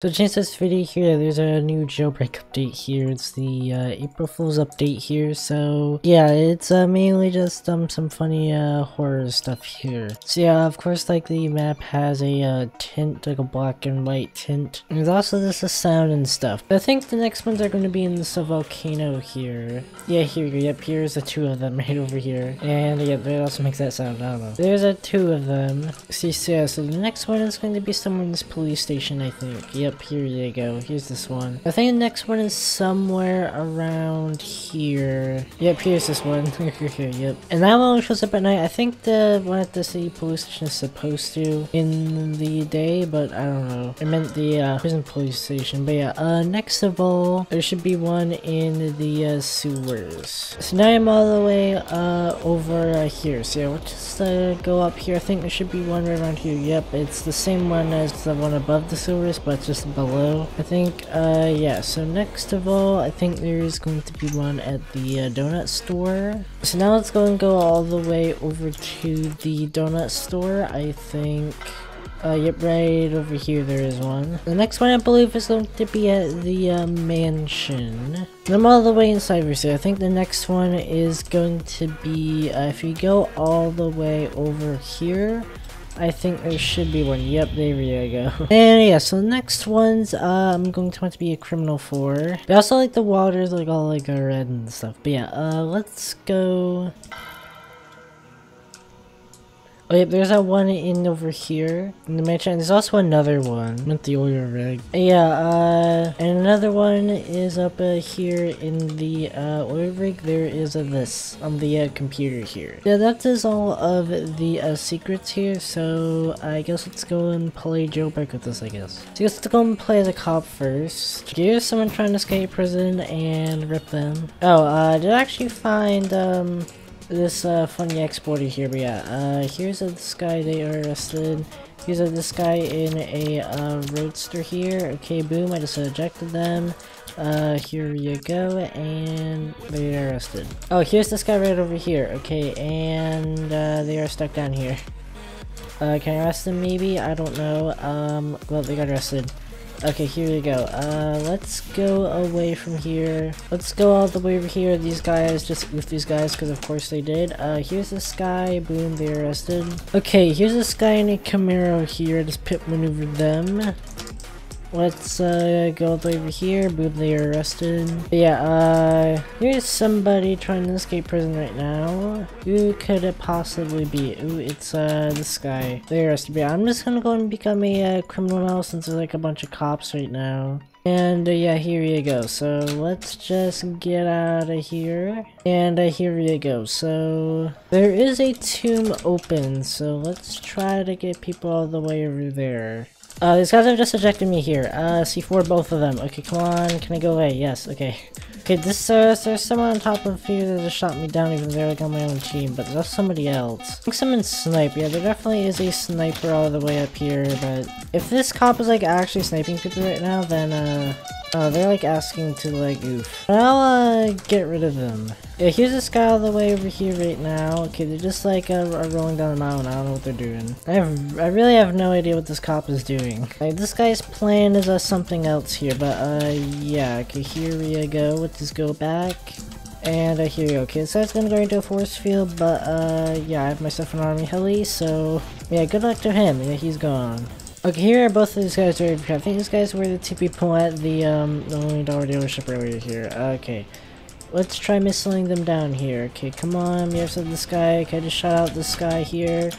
So change this video here, there's a new jailbreak update here, it's the uh, April Fool's update here, so yeah, it's uh, mainly just um some funny uh, horror stuff here. So yeah, of course like the map has a uh, tint, like a black and white tint, and there's also this sound and stuff. But I think the next ones are going to be in this uh, volcano here. Yeah, here you go, yep, here's the two of them right over here, and yeah, that also makes that sound, I don't know. There's a two of them. See, so yeah, so the next one is going to be somewhere in this police station, I think. Yep. Yep, here you go. Here's this one. I think the next one is somewhere around here. Yep, here's this one. yep. And that one shows up at night. I think the one at the city police station is supposed to in the day, but I don't know. I meant the uh, prison police station. But yeah, uh, next of all, there should be one in the uh, sewers. So now I'm all the way uh, over here. So yeah, we'll just uh, go up here. I think there should be one right around here. Yep, it's the same one as the one above the sewers, but just just below. I think, uh, yeah, so next of all, I think there is going to be one at the uh, donut store. So now let's go and go all the way over to the donut store. I think... Uh, yep, right over here there is one. The next one I believe is going to be at the uh, mansion. I'm all the way inside here, I think the next one is going to be, uh, if you go all the way over here, I think there should be one. Yep, there we go. And yeah, so the next ones uh, I'm going to want to be a criminal for. I also like the waters like all like red and stuff. But yeah, uh, let's go Oh yeah, there's that one in over here in the mansion. There's also another one with the oil rig. Yeah, uh, and another one is up uh, here in the uh, oil rig. There is uh, this on the uh, computer here. Yeah, that is all of the uh, secrets here. So I guess let's go and play jailbreak with this. I guess. So let's go and play as a cop first. Here's someone trying to escape prison and rip them. Oh, uh, did I actually find um this uh, funny exporter here, but yeah, uh, here's this guy they are arrested. Here's this guy in a uh, roadster here. Okay, boom, I just ejected them. Uh, here you go, and they are arrested. Oh, here's this guy right over here. Okay, and uh, they are stuck down here. Uh, can I arrest them maybe? I don't know. Um, well, they got arrested. Okay, here we go. Uh, let's go away from here. Let's go all the way over here. These guys, just with these guys, because of course they did. Uh, here's this guy. Boom, they arrested. Okay, here's this guy in a Camaro here. Just pit maneuvered them. Let's uh, go all the way over here. Boom, they are arrested. But yeah, uh, here's somebody trying to escape prison right now. Who could it possibly be? Ooh, it's uh, this guy. They arrested me. I'm just gonna go and become a uh, criminal now since there's like a bunch of cops right now. And uh, yeah, here you go. So let's just get out of here. And uh, here you go. So there is a tomb open. So let's try to get people all the way over there. Uh, these guys have just ejected me here. Uh, C4 both of them. Okay, come on. Can I go away? Yes, okay. Okay, this, uh, there's someone on top of here that just shot me down even though like on my own team, but there's somebody else. I think someone snipe. Yeah, there definitely is a sniper all the way up here, but if this cop is like actually sniping people right now, then, uh, Oh, they're like asking to like oof. I'll uh, get rid of them. Yeah, here's this guy all the way over here right now. Okay, they're just like uh, are rolling down the mountain. I don't know what they're doing. I have, I really have no idea what this cop is doing. Like, this guy's plan is uh, something else here, but uh, yeah. Okay, here we go. Let's just go back. And uh, we go. Okay, so it's gonna go into a force field, but uh, yeah, I have myself an army heli, so yeah, good luck to him. Yeah, he's gone. Okay, here are both of these guys I think these guys were the two people at the um the million dollar dealership earlier here. Okay. Let's try missiling them down here. Okay, come on, we have this guy. Okay, I just shot out this guy here.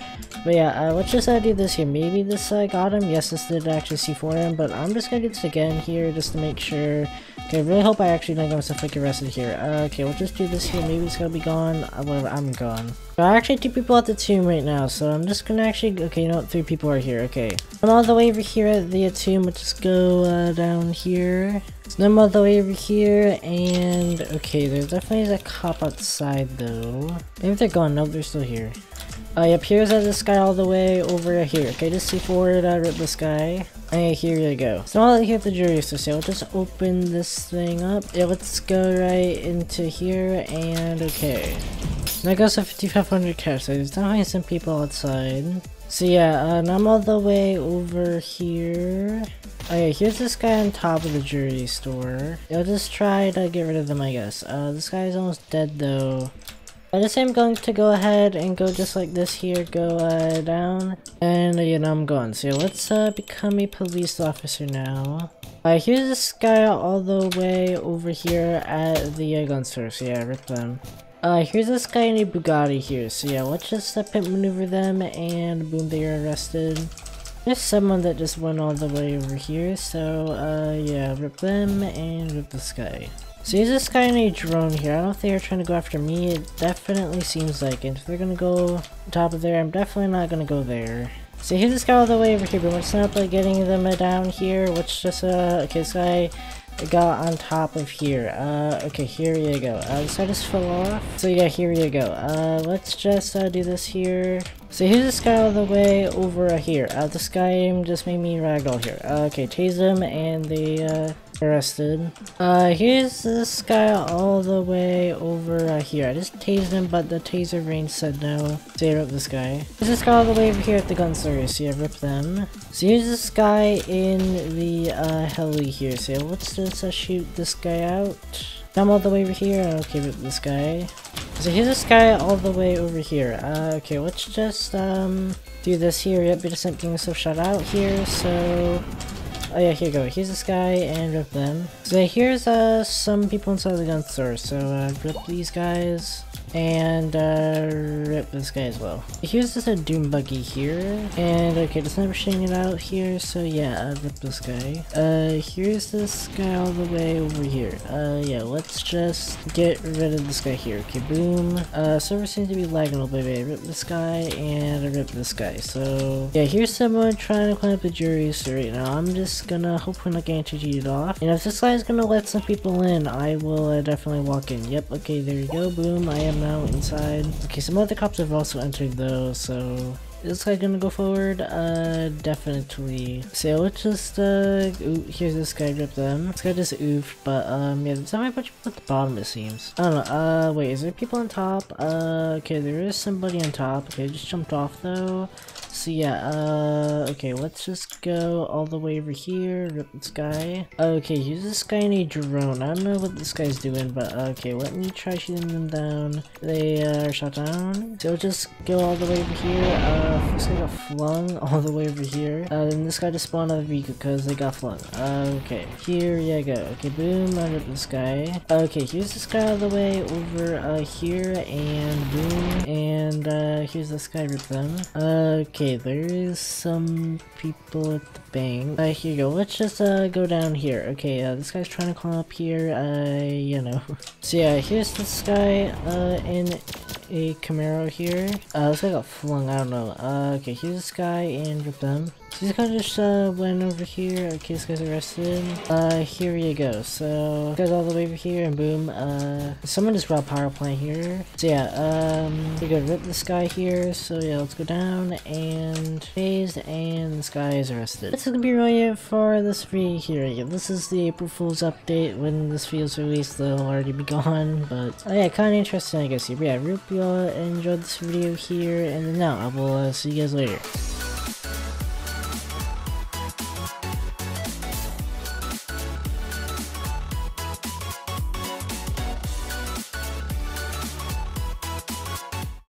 But yeah, uh, let's just uh, do this here. Maybe this uh, got him. Yes, this did actually C4 him, but I'm just gonna do this again here just to make sure. Okay, I really hope I actually don't get myself like arrested here. Uh, okay, we'll just do this here. Maybe it's gonna be gone. Uh, whatever, I'm gone. There are actually two people at the tomb right now, so I'm just gonna actually- okay, you know what, three people are here, okay. I'm all the way over here at the tomb, let's just go uh, down here. So I'm all the way over here, and okay, there definitely is a cop outside though. Maybe they're gone, no, they're still here. Uh, yep, here's uh, this guy all the way over here. Okay, just see forward, uh, rip this guy. Okay, here you go. So now that you have the jury so just open this thing up. Yeah, let's go right into here, and okay. Now I got some 5500 cash, so there's definitely some people outside. So yeah, uh, and I'm all the way over here. Okay, here's this guy on top of the jewelry store. I'll just try to get rid of them, I guess. Uh, this guy's almost dead though. I just am going to go ahead and go just like this here, go uh, down, and you know I'm going. So yeah, let's uh, become a police officer now. Uh, here's this guy all the way over here at the uh, gun store, so yeah, rip them. Uh, here's this guy in a Bugatti here, so yeah, let's just uh, pit maneuver them, and boom, they are arrested. There's someone that just went all the way over here, so uh, yeah, rip them and rip this guy. So here's this guy in a drone here. I don't know if they are trying to go after me. It definitely seems like it. If they're gonna go top of there, I'm definitely not gonna go there. So here's this guy all the way over here, but what's up like getting them down here? What's just uh okay this guy got on top of here. Uh okay, here you go. Uh this guy just fell off. So yeah, here you go. Uh let's just uh do this here. So here's this guy all the way over here. Uh this guy just made me ragdoll here. Uh, okay, tase him and the, uh arrested. Uh, here's this guy all the way over uh, here. I just tased him, but the taser range said no. So rip this guy. Here's this guy all the way over here at the gun store, so yeah, rip them. So here's this guy in the uh, heli here, so yeah, let's just uh, shoot this guy out. I'm all the way over here, okay, rip this guy. So here's this guy all the way over here. Uh, okay, let's just um do this here. Yep, we just getting so shot out here, so Oh yeah, here you go. Here's this guy and rip them. So here's uh some people inside the gun store. So uh, rip these guys and uh, rip this guy as well. Here's just a dune buggy here, and okay, just never shooting it out here, so yeah, rip this guy. Uh, here's this guy all the way over here. Uh, yeah, let's just get rid of this guy here. Okay, boom. Uh, server seems to be lagging a little bit. I Rip this guy and I rip this guy. So yeah, here's someone trying to climb up the jury. So right now, I'm just gonna hopefully not get cheated off. And if this guy's gonna let some people in, I will uh, definitely walk in. Yep. Okay, there you go. Boom. I am now inside. Okay, some other cops have also entered though, so this guy gonna go forward? Uh, definitely. So let's just, uh, ooh, here's this guy, rip them. This guy just oofed, but, um, yeah, there's not a bunch at the bottom, it seems. I don't know, uh, wait, is there people on top? Uh, okay, there is somebody on top. Okay, just jumped off, though. So yeah, uh, okay, let's just go all the way over here, rip this guy. Okay, here's this guy in a drone. I don't know what this guy's doing, but okay, let me try shooting them down. They uh, are shot down. So just go all the way over here. Uh, this guy got flung all the way over here. Uh, then this guy just spawned out of vehicle because they got flung. Uh, okay, here you go. Okay, boom, I rip this guy. Okay, here's this guy all the way over uh, here, and boom, and uh, here's this guy, rip them. Okay. There is some people at the bank. Uh, here you go. Let's just uh, go down here. Okay, uh, this guy's trying to climb up here. Uh, you know. so yeah, here's this guy uh, in a Camaro here. Uh, this guy got flung. I don't know. Uh, okay, here's this guy and rip them. So this guy just uh, went over here. Okay, this guy's arrested. Uh, here you go. So, guys all the way over here, and boom. Uh, someone just robbed power plant here. So yeah, um, we gotta rip this guy here. So yeah, let's go down and phase, and this guy is arrested. This is gonna be really it for this video here. Yeah, this is the April Fool's update. When this video is released, they'll already be gone. But oh yeah, kind of interesting, I guess. Yeah, I hope you all enjoyed this video here, and now I will uh, see you guys later.